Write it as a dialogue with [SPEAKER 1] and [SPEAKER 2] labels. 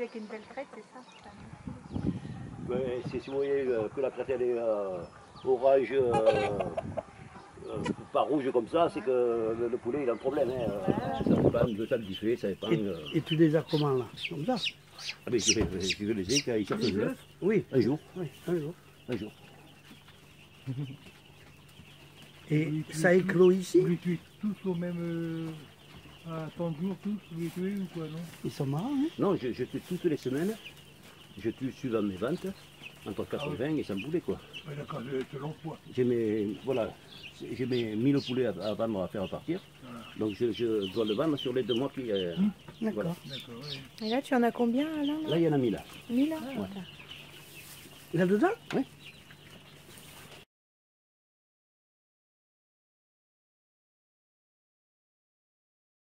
[SPEAKER 1] Avec une belle crête, c'est ça?
[SPEAKER 2] Ouais, c'est si vous voyez euh, que la crête elle est euh, orange, euh, euh, pas rouge comme ça, c'est que le, le poulet il a un problème. Hein. Euh, Ça dépend de diffé, ça dépend.
[SPEAKER 3] Et,
[SPEAKER 2] euh.
[SPEAKER 3] et tu les as comment là? Comme ça?
[SPEAKER 2] Ah, mais je, je, je les ai quand ils sortent de l'œuf.
[SPEAKER 3] Oui,
[SPEAKER 2] Un jour,
[SPEAKER 3] oui, un jour.
[SPEAKER 2] un jour.
[SPEAKER 3] Et ça éclot ici?
[SPEAKER 4] Vous les tuez tous au même. À 30 jours, tous Vous les tuez ou quoi, non?
[SPEAKER 3] Ils sont marrants, hein?
[SPEAKER 2] Non, je, je tue toutes les semaines. Je tue suivant mes ventes, entre 80 et 100 poulets quoi.
[SPEAKER 4] Ouais, D'accord, selon poids.
[SPEAKER 2] J'ai mes, voilà, j'ai mes 1000 poulets à, à vendre, à faire partir. Donc je, je dois le vendre sur les deux mois qui. euh,
[SPEAKER 3] D'accord.
[SPEAKER 2] Voilà.
[SPEAKER 4] D'accord, ouais.
[SPEAKER 1] Et là, tu en as combien, Alain
[SPEAKER 2] Là, il y en a 1000.
[SPEAKER 1] Mille
[SPEAKER 3] Là-dedans?
[SPEAKER 2] Oui.